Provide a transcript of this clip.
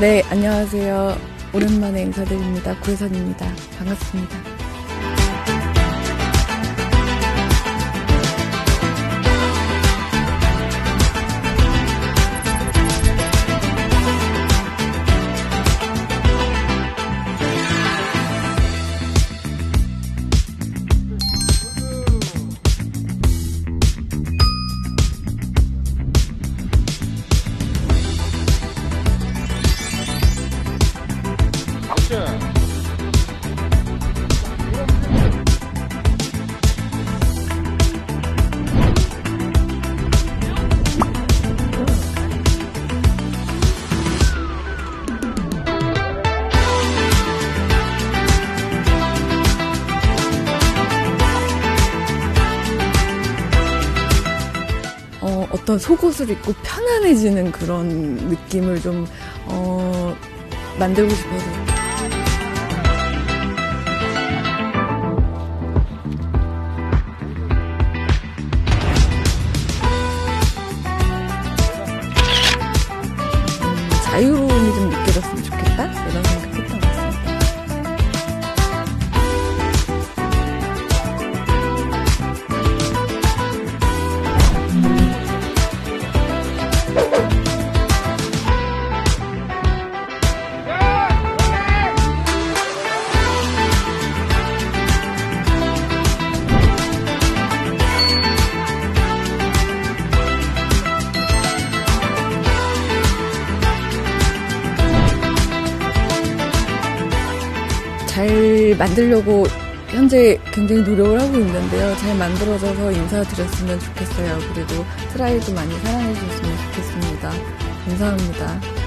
네, 안녕하세요. 오랜만에 인사드립니다. 구혜선입니다. 반갑습니다. 어, 어떤 속옷을 입고 편안해지는 그런 느낌을 좀, 어, 만들고 싶어서. 음, 자유로움이 좀 느껴졌으면 좋겠다? 이런 생각 잘 만들려고 현재 굉장히 노력을 하고 있는데요. 잘 만들어져서 인사드렸으면 좋겠어요. 그리고 트라이도 많이 사랑해 주셨으면 좋겠습니다. 감사합니다.